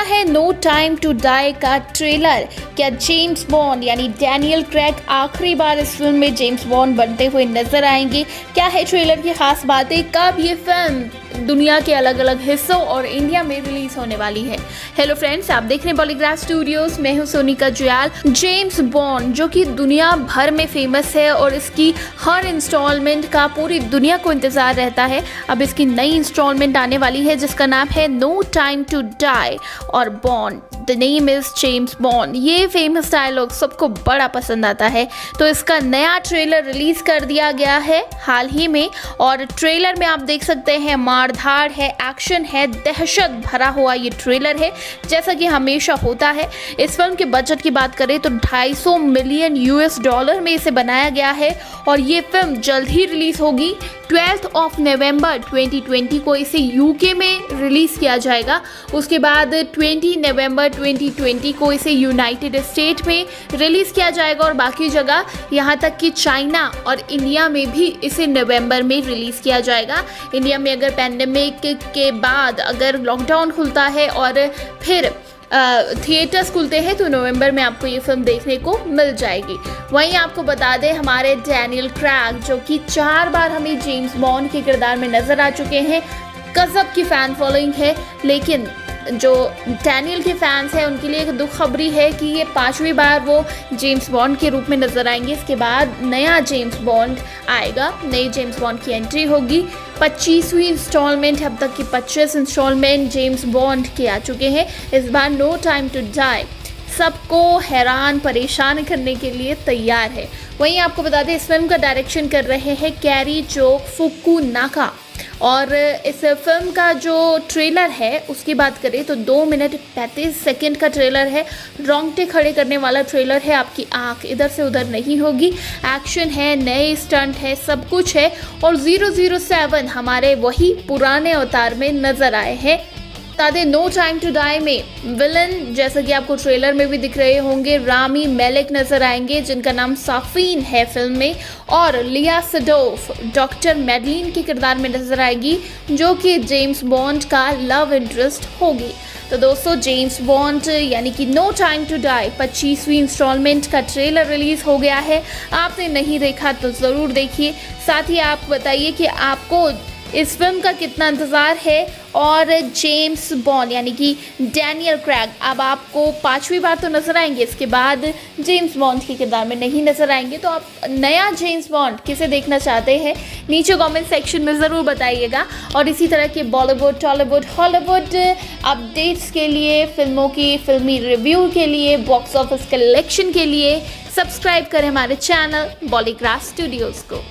है no time to die का trailer क्या जेम्स बॉन्ड यानी डैनियल क्रैक आखिरी बार इस फ़िल्म में जेम्स बॉन्ड बनते हुए नज़र आएँगे? क्या है ट्रेलर की खास बातें? कब ये फ़िल्म दुनिया के अलग अलग हिस्सों और इंडिया में रिलीज़ होने वाली है। हेलो फ्रेंड्स आप देख रहे हैं बॉलीग्राफ स्टूडियोज मैं हूँ सोनिका जुयाल जेम्स बॉन्ड जो कि दुनिया भर में फ़ेमस है और इसकी हर इंस्टॉलमेंट का पूरी दुनिया को इंतज़ार रहता है। अब इसकी नई इंस्टॉलमेंट आने वाली है, जिसका नाम है नो टाइम टू डाई और Bond the name is James Bond ये फ़ेमस डायलॉग सबको बड़ा पसंद आता है। तो इसका नया ट्रेलर रिलीज़ कर दिया गया है हाल ही में। और ट्रेलर में आप देख सकते हैं मारधाड़ है एक्शन है, दहशत भरा हुआ ये ट्रेलर है, जैसा कि हमेशा होता है। इस फ़िल्म के बजट की बात करें तो 250 मिलियन यूएस डॉलर में इसे बनाया गया है। और ये फ़िल्म जल्द ही रिलीज़ होगी। ट्वेल्थ ऑफ़ नवंबर 2020 को इसे यूके में रिलीज़ किया जाएगा। उसके बाद 20 नवंबर 2020 को इसे यूनाइटेड स्टेट में रिलीज़ किया जाएगा और बाकी जगह यहाँ तक कि चाइना और इंडिया में भी इसे नवंबर में रिलीज़ किया जाएगा। इंडिया में अगर पैंडमिक के बाद अगर लॉकडाउन खुलता है और फिर थिएटर्स खुलते हैं तो नवंबर में आपको ये फ़िल्म देखने को मिल जाएगी। वहीं आपको बता दें, हमारे डैनियल क्रैक जो कि चार बार हमें जेम्स बॉन्ड के किरदार में नज़र आ चुके हैं, गजब की फ़ैन फॉलोइंग है, लेकिन जो डैनियल के फैंस हैं, उनके लिए एक दुख खबरी है कि ये पांचवी बार वो जेम्स बॉन्ड के रूप में नज़र आएँगे। इसके बाद नया जेम्स बॉन्ड आएगा। नई जेम्स बॉन्ड की एंट्री होगी। पच्चीसवीं इंस्टॉलमेंट अब तक की पच्चीस इंस्टॉलमेंट जेम्स बॉन्ड के आ चुके हैं। इस बार नो टाइम टू डाई सबको हैरान, परेशान करने के लिए तैयार है। वहीं आपको बता दें, इस फ़िल्म का डायरेक्शन कर रहे हैं कैरी चोक फुकू नाका और इस फ़िल्म का जो ट्रेलर है, उसकी बात करें तो दो मिनट पैंतीस सेकेंड का ट्रेलर है। रोंगटे खड़े करने वाला ट्रेलर है, आपकी आँख इधर से उधर नहीं होगी। एक्शन है, नए स्टंट है, सब कुछ है और ज़ीरो ज़ीरो सेवन हमारे वही पुराने अवतार में नज़र आए हैं। बता दें नो टाइम टू डाई में विलन जैसा कि आपको ट्रेलर में भी दिख रहे होंगे रामी मेलिक नज़र आएँगे, जिनका नाम साफीन है फ़िल्म में, और लिया सडोफ डॉक्टर मेडलिन के किरदार में नज़र आएगी, जो कि जेम्स बॉन्ड का लव इंटरेस्ट होगी। तो दोस्तों जेम्स बॉन्ड यानी कि नो टाइम टू डाई पच्चीसवीं इंस्टॉलमेंट का ट्रेलर रिलीज़ हो गया है। आपने नहीं देखा तो ज़रूर देखिए। साथ ही आप बताइए कि आपको इस फ़िल्म का कितना इंतज़ार है और जेम्स बॉन्ड, यानी कि डैनियल क्रैग, अब आपको पांचवी बार तो नज़र आएँगे, इसके बाद जेम्स बॉन्ड के किरदार में नहीं नज़र आएँगे तो आप नया जेम्स बॉन्ड किसे देखना चाहते हैं, नीचे कमेंट सेक्शन में ज़रूर बताइएगा। और इसी तरह के बॉलीवुड टॉलीवुड हॉलीवुड अपडेट्स के लिए, फ़िल्मों की फिल्मी रिव्यू के लिए बॉक्स ऑफ़िस कलेक्शन के लिए सब्सक्राइब करें हमारे चैनल बॉलीग्राफ स्टूडियोज़ को।